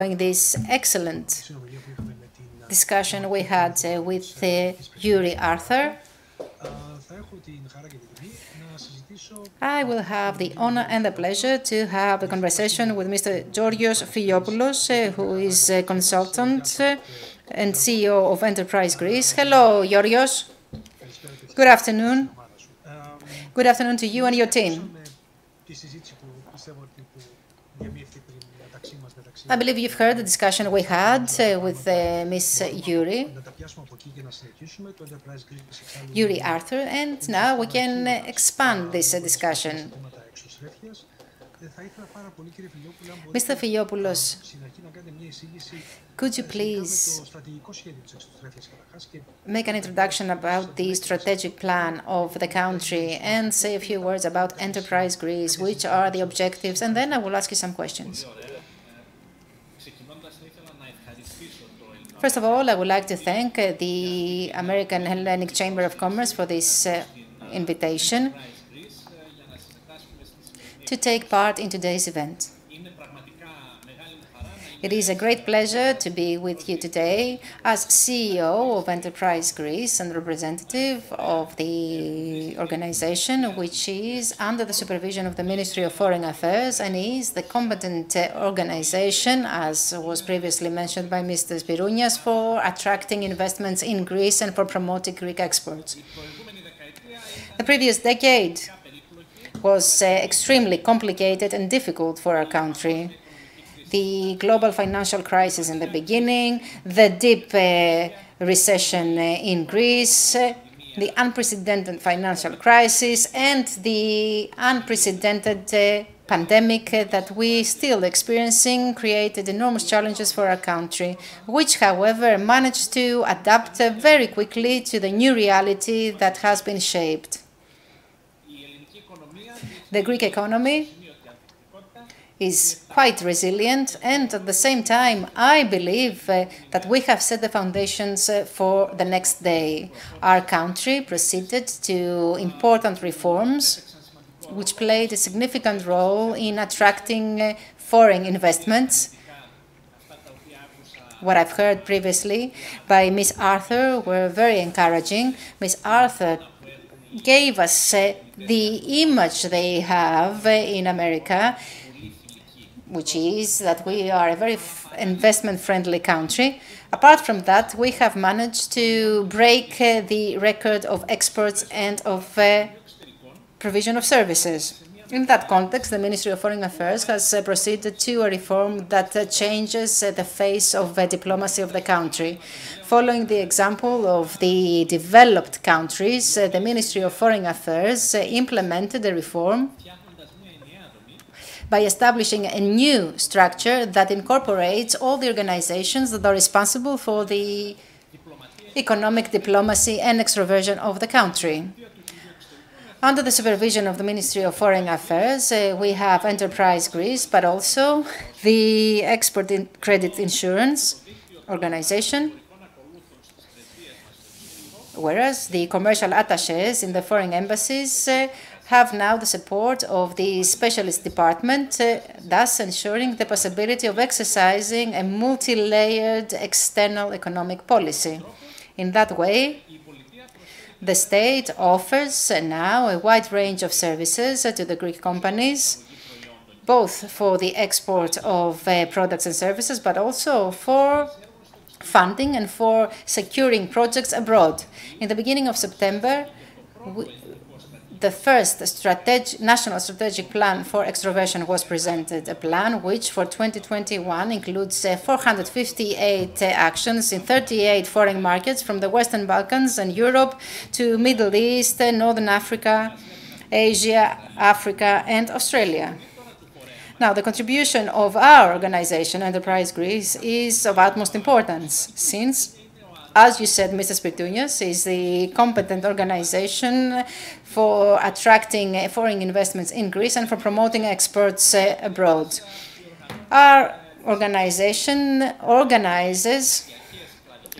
this excellent discussion we had uh, with uh, Yuri Arthur. I will have the honor and the pleasure to have a conversation with Mr. Georgios Filiopoulos, uh, who is a consultant uh, and CEO of Enterprise Greece. Hello, Georgios. Good afternoon. Good afternoon to you and your team. I believe you've heard the discussion we had uh, with uh, Ms. Yuri, Yuri Arthur, and now we can expand this discussion. Mr. Filiopoulos, could you please make an introduction about the strategic plan of the country and say a few words about Enterprise Greece, which are the objectives, and then I will ask you some questions. First of all, I would like to thank uh, the American Hellenic Chamber of Commerce for this uh, invitation to take part in today's event. It is a great pleasure to be with you today as CEO of Enterprise Greece and representative of the organization, which is under the supervision of the Ministry of Foreign Affairs and is the competent organization, as was previously mentioned by Mr. Spirtounias, for attracting investments in Greece and for promoting Greek exports. The previous decade was uh, extremely complicated and difficult for our country the global financial crisis in the beginning, the deep uh, recession uh, in Greece, uh, the unprecedented financial crisis, and the unprecedented pandemic that we still experiencing created enormous challenges for our country, which, however, managed to adapt very quickly to the new reality that has been shaped. The Greek economy is quite resilient, and at the same time, I believe uh, that we have set the foundations uh, for the next day. Our country proceeded to important reforms, which played a significant role in attracting uh, foreign investments. What I've heard previously by Ms. Arthur were very encouraging. Ms. Arthur gave us uh, the image they have uh, in America which is that we are a very investment-friendly country. Apart from that, we have managed to break uh, the record of exports and of uh, provision of services. In that context, the Ministry of Foreign Affairs has uh, proceeded to a reform that uh, changes uh, the face of uh, diplomacy of the country. Following the example of the developed countries, the Ministry of Foreign Affairs implemented a reform by establishing a new structure that incorporates all the organizations that are responsible for the economic diplomacy and extroversion of the country. Under the supervision of the Ministry of Foreign Affairs, uh, we have Enterprise Greece, but also the Export in Credit Insurance Organization, whereas the commercial attaches in the foreign embassies uh, have now the support of the specialist department, uh, thus ensuring the possibility of exercising a multi-layered external economic policy. In that way, the state offers now a wide range of services to the Greek companies, both for the export of uh, products and services, but also for funding and for securing projects abroad. In the beginning of September, the first strategic, national strategic plan for extroversion was presented, a plan which for 2021 includes uh, 458 uh, actions in 38 foreign markets from the Western Balkans and Europe to Middle East, uh, Northern Africa, Asia, Africa, and Australia. Now, the contribution of our organization, Enterprise Greece, is of utmost importance since as you said, Mr. Spirtounias is the competent organization for attracting foreign investments in Greece and for promoting exports uh, abroad. Our organization organizes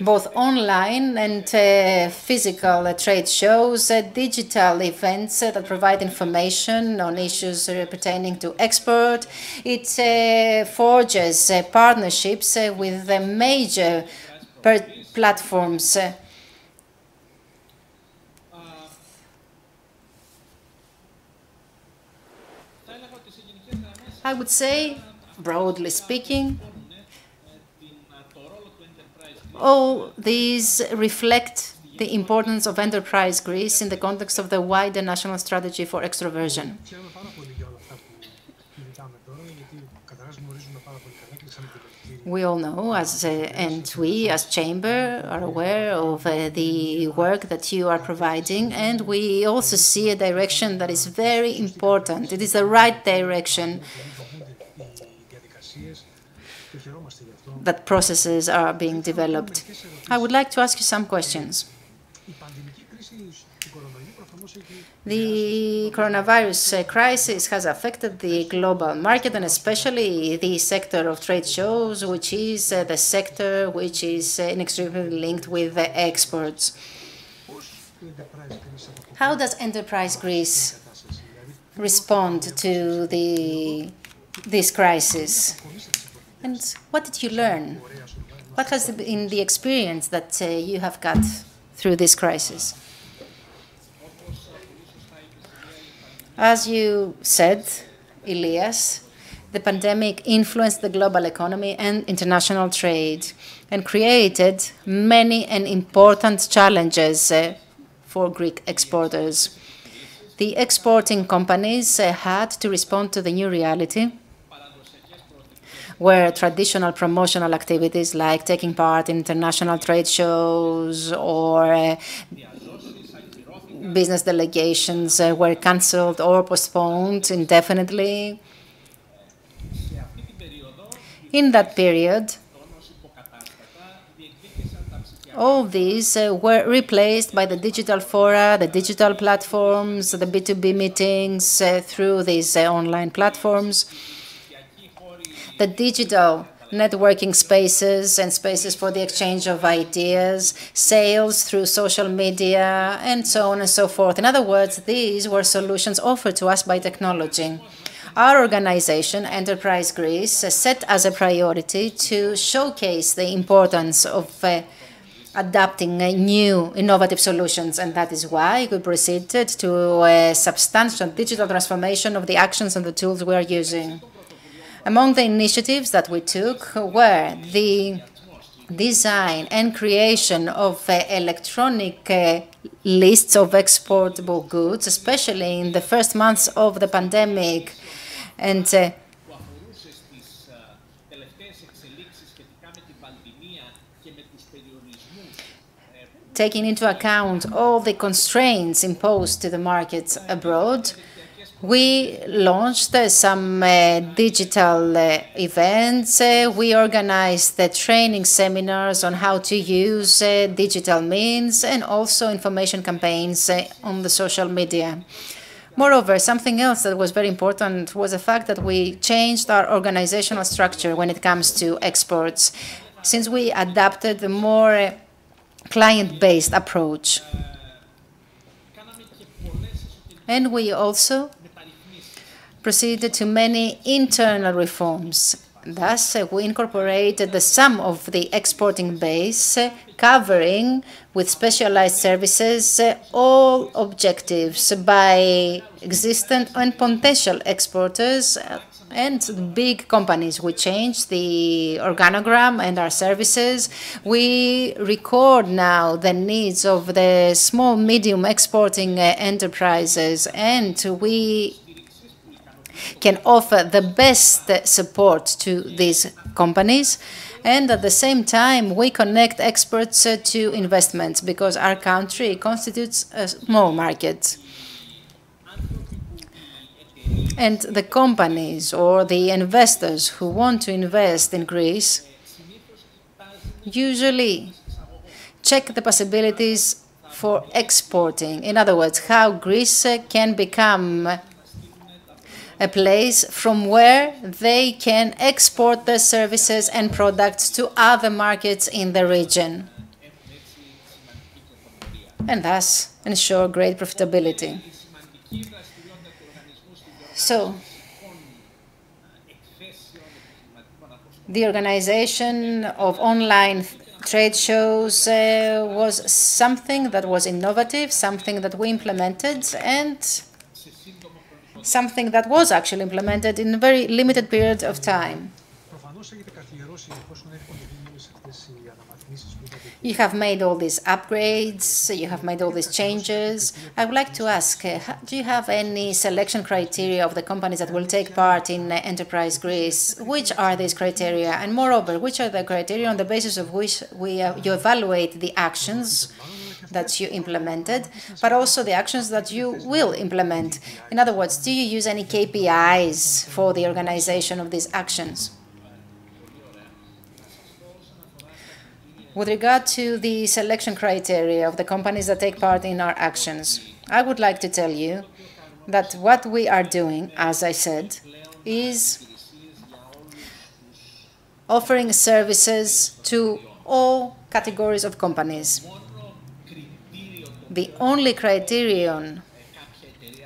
both online and uh, physical uh, trade shows, uh, digital events uh, that provide information on issues uh, pertaining to export. It forges partnerships with the major platforms. I would say, broadly speaking, all these reflect the importance of enterprise Greece in the context of the wider national strategy for extroversion. We all know, as uh, and we as chamber are aware of uh, the work that you are providing, and we also see a direction that is very important. It is the right direction that processes are being developed. I would like to ask you some questions. The coronavirus crisis has affected the global market and especially the sector of trade shows, which is uh, the sector which is uh, inextricably linked with the exports. How does Enterprise Greece respond to the, this crisis? And what did you learn? What has been the experience that uh, you have got through this crisis? As you said, Elias, the pandemic influenced the global economy and international trade and created many and important challenges uh, for Greek exporters. The exporting companies uh, had to respond to the new reality where traditional promotional activities like taking part in international trade shows or uh, business delegations uh, were cancelled or postponed indefinitely. In that period, all these uh, were replaced by the digital fora, the digital platforms, the B2B meetings uh, through these uh, online platforms the digital networking spaces and spaces for the exchange of ideas, sales through social media, and so on and so forth. In other words, these were solutions offered to us by technology. Our organization, Enterprise Greece, set as a priority to showcase the importance of uh, adapting uh, new innovative solutions, and that is why we proceeded to a substantial digital transformation of the actions and the tools we are using. Among the initiatives that we took were the design and creation of uh, electronic uh, lists of exportable goods, especially in the first months of the pandemic, and uh, taking into account all the constraints imposed to the markets abroad, we launched some uh, digital uh, events. Uh, we organized the training seminars on how to use digital means and also information campaigns on the social media. Moreover, something else that was very important was the fact that we changed our organizational structure when it comes to exports, since we adapted a more client-based approach. And we also proceeded to many internal reforms. Thus, uh, we incorporated the sum of the exporting base, uh, covering with specialized services uh, all objectives by existent and potential exporters and big companies. We changed the organogram and our services. We record now the needs of the small, medium exporting enterprises, and we can offer the best support to these companies. And at the same time, we connect experts to investments because our country constitutes a small market. And the companies or the investors who want to invest in Greece usually check the possibilities for exporting. In other words, how Greece can become a place from where they can export their services and products to other markets in the region. and thus ensure great profitability. So, the organization of online trade shows uh, was something that was innovative, something that we implemented, and something that was actually implemented in a very limited period of time. You have made all these upgrades, you have made all these changes. I would like to ask, uh, do you have any selection criteria of the companies that will take part in uh, Enterprise Greece? Which are these criteria? And moreover, which are the criteria on the basis of which we, uh, you evaluate the actions that you implemented, but also the actions that you will implement? In other words, do you use any KPIs for the organization of these actions? With regard to the selection criteria of the companies that take part in our actions, I would like to tell you that what we are doing, as I said, is offering services to all categories of companies. The only criterion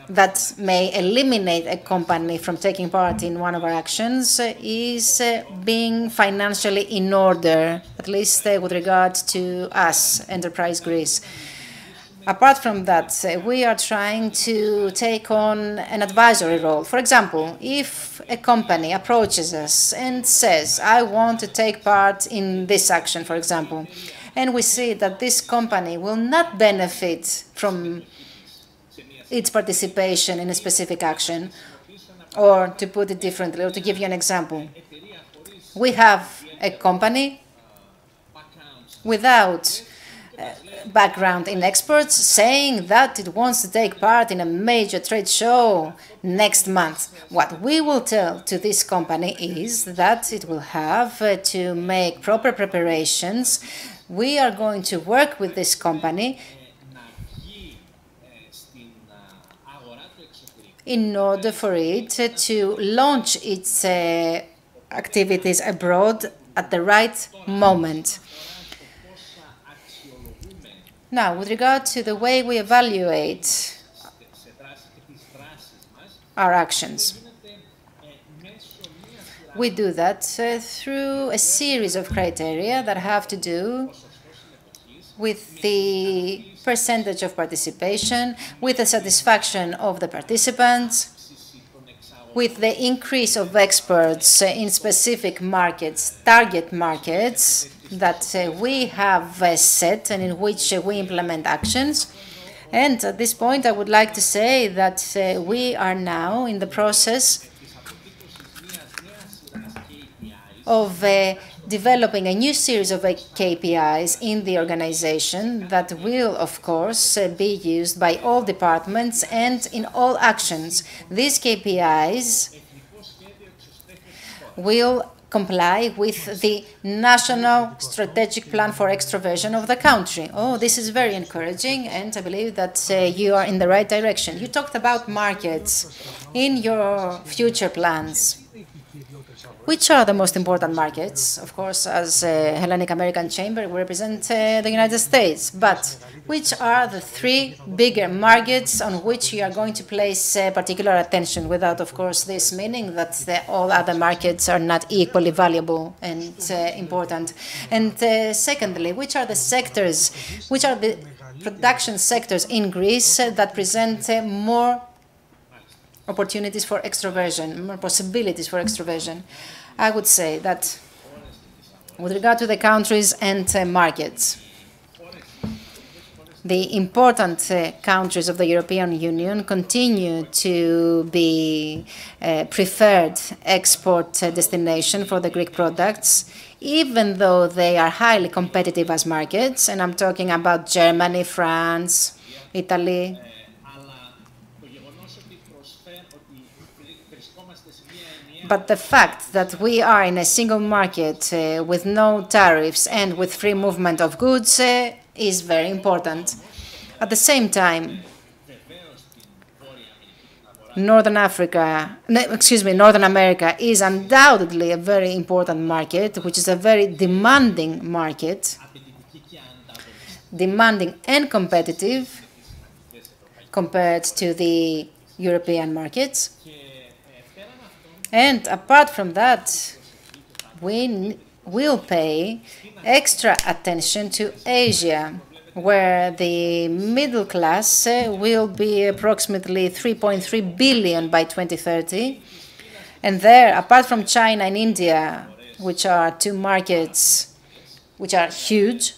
that may eliminate a company from taking part in one of our actions is uh, being financially in order, at least uh, with regard to us, Enterprise Greece. Apart from that, uh, we are trying to take on an advisory role. For example, if a company approaches us and says, I want to take part in this action, for example, and we see that this company will not benefit from its participation in a specific action. Or to put it differently, or to give you an example, we have a company without uh, background in experts saying that it wants to take part in a major trade show next month. What we will tell to this company is that it will have uh, to make proper preparations. We are going to work with this company in order for it to launch its uh, activities abroad at the right moment. Now, with regard to the way we evaluate our actions, we do that uh, through a series of criteria that have to do with the percentage of participation, with the satisfaction of the participants, with the increase of experts in specific markets, target markets that uh, we have uh, set and in which uh, we implement actions. And at this point, I would like to say that we are now in the process of developing a new series of KPIs in the organization that will, of course, uh, be used by all departments and in all actions. These KPIs will comply with the national strategic plan for extroversion of the country. Oh, this is very encouraging, and I believe that uh, you are in the right direction. You talked about markets in your future plans. Which are the most important markets? Of course, as uh, Hellenic American Chamber, we represent uh, the United States. But which are the three bigger markets on which you are going to place uh, particular attention, without, of course, this meaning that the, all other markets are not equally valuable and uh, important? And uh, secondly, which are the sectors, which are the production sectors in Greece that present uh, more opportunities for extroversion, more possibilities for extroversion. I would say that with regard to the countries and uh, markets, the important uh, countries of the European Union continue to be uh, preferred export uh, destination for the Greek products, even though they are highly competitive as markets. And I'm talking about Germany, France, Italy, But the fact that we are in a single market uh, with no tariffs and with free movement of goods uh, is very important. At the same time, Northern Africa, excuse me, Northern America is undoubtedly a very important market, which is a very demanding market demanding and competitive compared to the European markets. And apart from that, we will pay extra attention to Asia, where the middle class uh, will be approximately 3.3 billion by 2030. And there, apart from China and India, which are two markets which are huge,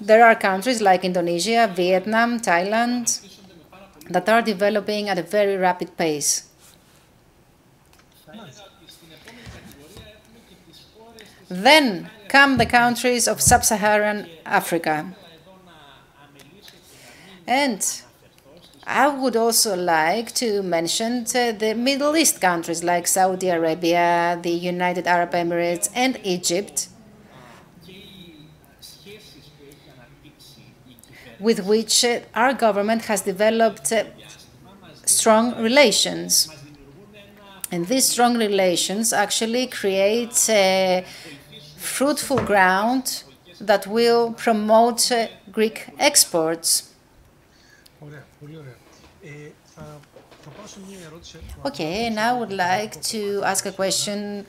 there are countries like Indonesia, Vietnam, Thailand that are developing at a very rapid pace. Then come the countries of sub-Saharan Africa. And I would also like to mention the Middle East countries like Saudi Arabia, the United Arab Emirates, and Egypt, with which uh, our government has developed uh, strong relations. And these strong relations actually create a fruitful ground that will promote uh, Greek exports. Okay, and I would like to ask a question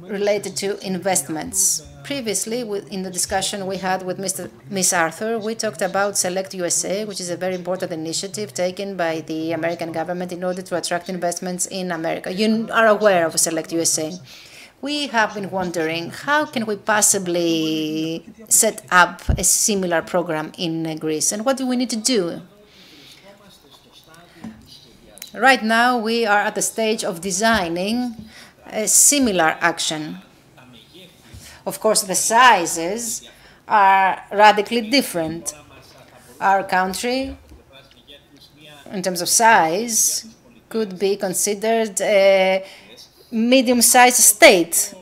related to investments. Previously, in the discussion we had with Mr. Ms. Arthur, we talked about Select USA, which is a very important initiative taken by the American government in order to attract investments in America. You are aware of Select USA. We have been wondering how can we possibly set up a similar program in Greece, and what do we need to do Right now, we are at the stage of designing a similar action. Of course, the sizes are radically different. Our country, in terms of size, could be considered a medium-sized state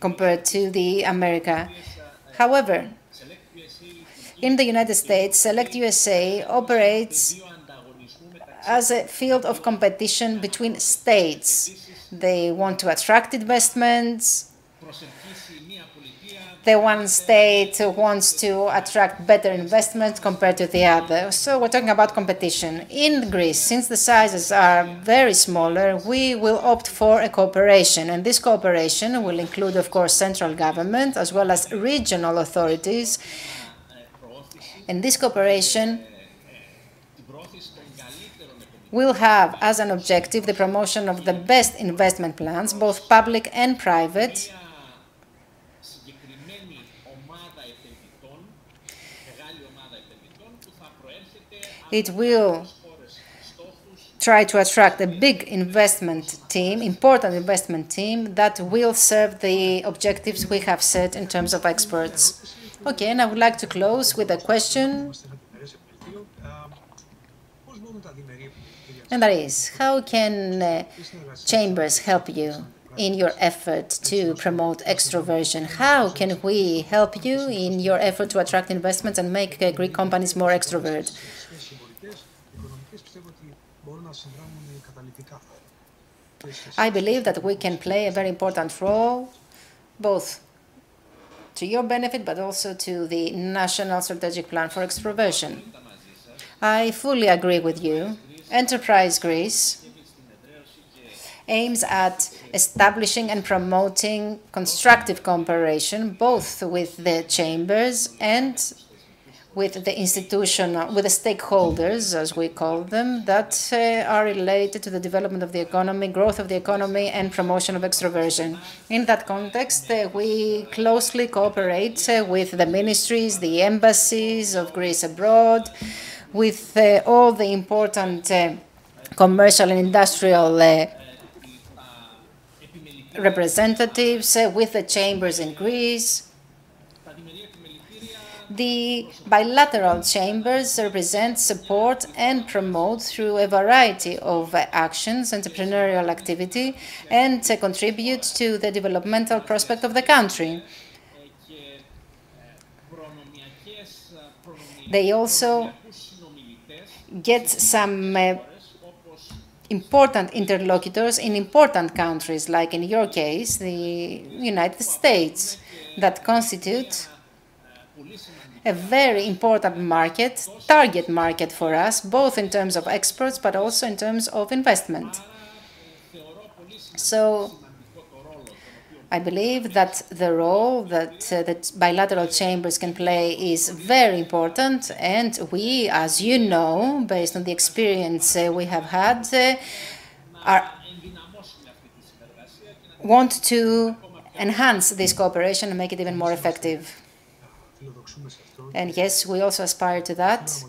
compared to the America. However, in the United States, Select USA operates as a field of competition between states. They want to attract investments. The one state wants to attract better investment compared to the other. So we're talking about competition. In Greece, since the sizes are very smaller, we will opt for a cooperation. And this cooperation will include, of course, central government as well as regional authorities. And this cooperation will have as an objective the promotion of the best investment plans, both public and private, it will try to attract a big investment team, important investment team, that will serve the objectives we have set in terms of experts. Okay, and I would like to close with a question. And that is, how can uh, chambers help you in your effort to promote extroversion? How can we help you in your effort to attract investments and make uh, Greek companies more extrovert? I believe that we can play a very important role, both to your benefit, but also to the National Strategic Plan for Extroversion. I fully agree with you Enterprise Greece aims at establishing and promoting constructive cooperation both with the chambers and with the institution, with the stakeholders, as we call them, that uh, are related to the development of the economy, growth of the economy, and promotion of extroversion. In that context, uh, we closely cooperate uh, with the ministries, the embassies of Greece abroad, with uh, all the important uh, commercial and industrial uh, representatives, with the chambers in Greece. The bilateral chambers represent, support, and promote through a variety of actions, entrepreneurial activity, and contribute to the developmental prospect of the country. They also get some uh, important interlocutors in important countries, like in your case, the United States, that constitute a very important market, target market for us, both in terms of exports but also in terms of investment. So I believe that the role that, uh, that bilateral chambers can play is very important, and we, as you know, based on the experience uh, we have had, uh, are, want to enhance this cooperation and make it even more effective. And yes, we also aspire to that.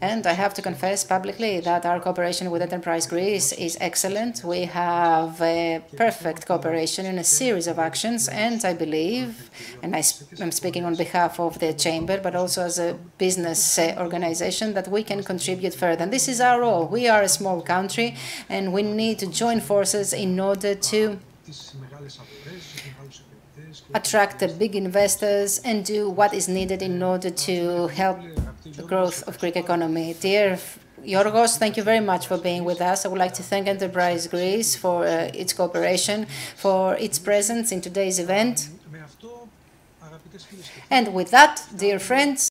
And I have to confess publicly that our cooperation with Enterprise Greece is excellent. We have a perfect cooperation in a series of actions. And I believe, and I am speaking on behalf of the Chamber, but also as a business uh, organization, that we can contribute further. And this is our role. We are a small country, and we need to join forces in order to attract the big investors and do what is needed in order to help the growth of Greek economy. Dear Yorgos, thank you very much for being with us. I would like to thank Enterprise Greece for uh, its cooperation, for its presence in today's event. And with that, dear friends,